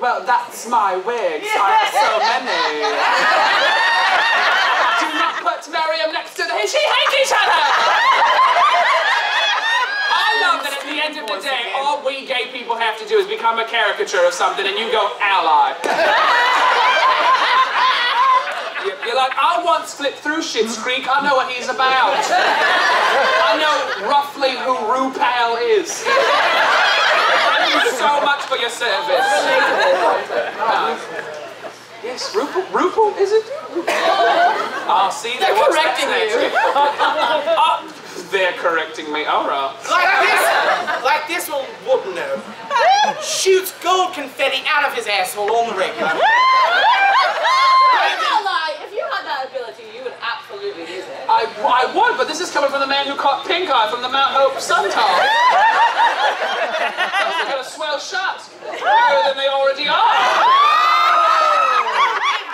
Well, that's my wigs. I have so many. Do not put Miriam next to the. She hate each other. I love that at the end of the day, all we gay people have to do is become a caricature of something, and you go ally. You- You're like, I once flipped through Schitt's Creek. I know what he's about. I know roughly who RuPaul is. Thank you so much for your service. Yes, RuPaul, RuPaul, is it? Oh, see, They're what's correcting you. Oh, they're correcting me. All right. Like this, like this one wouldn't know. Shoots gold confetti out of his asshole on the regular. I'm not lie. If you had that ability, you would absolutely use it. I, I would, but this is coming from the man who caught pink eye from the Mount Hope sun tower. They got a swell shot. Bigger than they already are.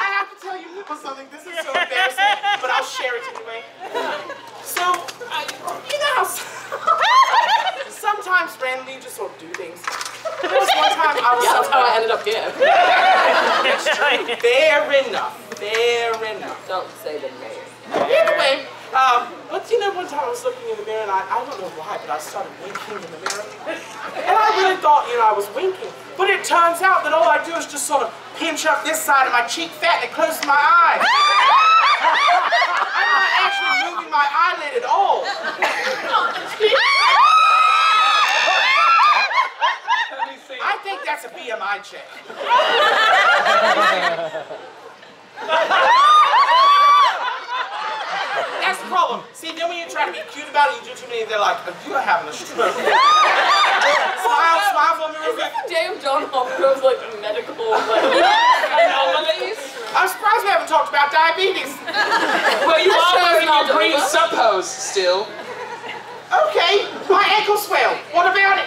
I have to tell you something. This is so embarrassing, but I'll share it anyway. So, I, you know how s- sometimes randomly you just sort of do things. There was one time I was Yeah, that's how I ended up here. Fair enough. Fair enough. Don't say the name. Either way, um, but you know, one time I was looking in the mirror and I, I don't know why, but I started winking in the mirror. And I really thought, you know, I was winking. But it turns out that all I do is just sort of pinch up this side of my cheek fat and it closes my eye. I'm not actually moving my eyelid at all. Let me see. I think that's check. That's the problem. See, then when you try to be cute about it, you do too many, they're like, oh, you're having a stroke. smile, smile for me real quick. Damn, John Hopkins like medical like. Anomalies? I'm surprised we haven't talked about diabetes. Well, you are wearing your green over. suppos still. Okay, my ankle swell. What about it?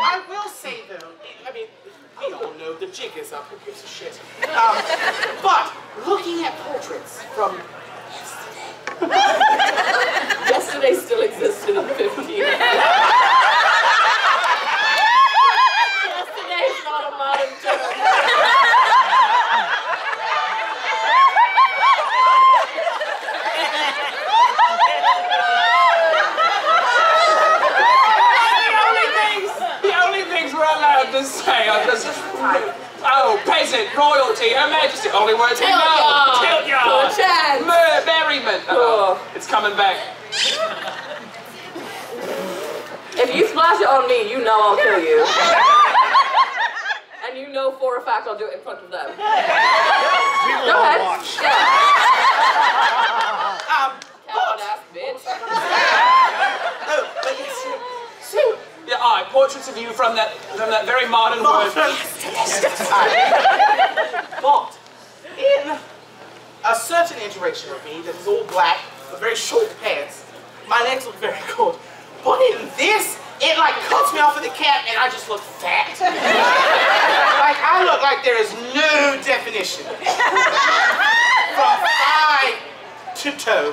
I will say though, I mean, we all know the jig is up. Who gives a shit? Um, but looking at portraits from Yesterday still existed in 15. Yesterday's not a modern term. The only things, the only things we're to say are just, oh, peasant, royalty, her majesty, only words we Tilt know. yard. Tilt yard. Good chance. Mer- merriment. Uh-oh. It's coming back. If you splash it on me, you know I'll kill you. And you know for a fact I'll do it in front of them. Go ahead. Yeah. um, Coward ass bitch. oh, but yes, so Yeah, all right, portraits of you from that, from that very modern world. but in a certain iteration of me that is all black with very short pants, my legs look very good. But in this, it like cuts me off with a cap and I just look fat. like I look like there is no definition. From thigh to toe.